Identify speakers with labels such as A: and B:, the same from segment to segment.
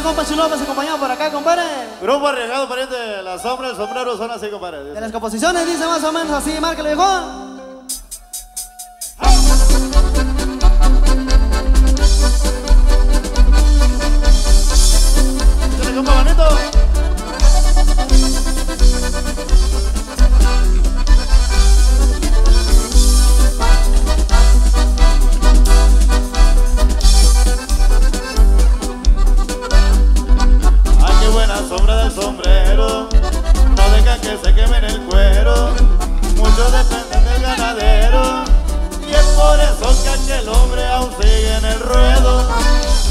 A: su compa Chulopes acompañado por acá, compadre.
B: Grupo arriesgado, pariente. La sombra, el sombrero son así, compadre.
A: De las composiciones dice más o menos así, márcale, viejo.
B: Que se quemen el cuero. Muchos dependen del ganadero. Y es por eso que aquel hombre aún sigue en el ruedo.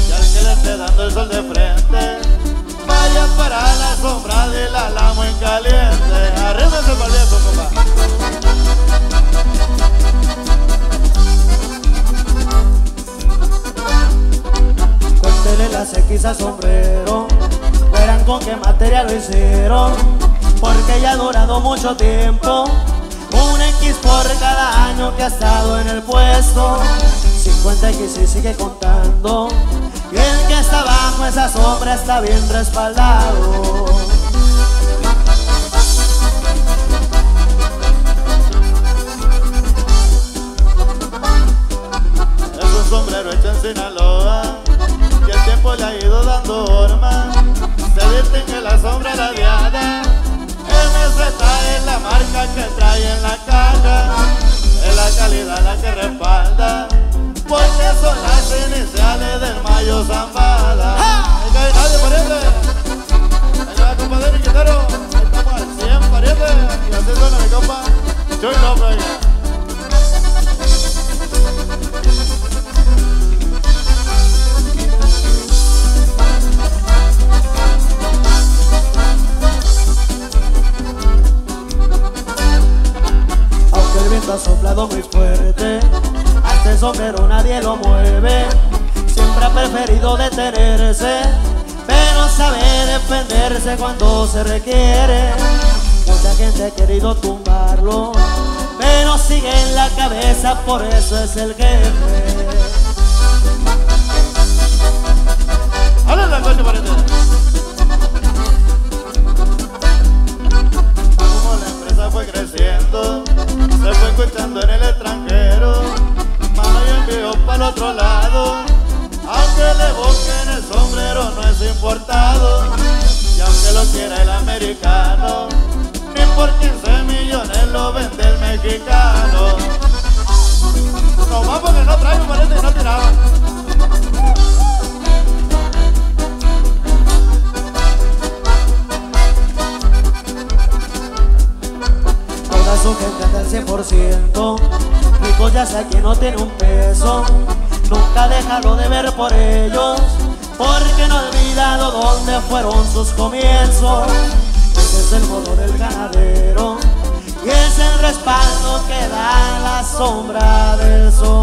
B: Y al que le esté dando el sol de frente, vaya para la sombra del álamo en caliente. Arrémese para el compa.
A: Cuéntele las X sombrero. Verán con qué material lo hicieron. Porque ya ha durado mucho tiempo. Un X por cada año que ha estado en el puesto. 50 X y sigue contando. Y el que está bajo esa sombra está bien respaldado.
B: Es un sombrero hecho en Sinaloa Que el tiempo le ha ido dando forma Se distingue la sombra está en la marca que trae en la caja Es la calidad la que respalda Porque son las iniciales del Mayo Zambada
A: ha soplado muy fuerte, a este sombrero nadie lo mueve. Siempre ha preferido detenerse, pero sabe defenderse cuando se requiere. Mucha gente ha querido tumbarlo, pero sigue en la cabeza, por eso es el jefe.
B: Y aunque lo quiera el americano, ni por 15 millones lo vende el mexicano. Nomás porque no traigo, parece que no tiraba.
A: Toda su gente al 100% Rico ya sea quien no tiene un peso Nunca déjalo de ver por ellos Porque no ha olvidado dónde fueron sus comienzos. Ese es el modo del ganadero Y es el respaldo que da la sombra del sombrero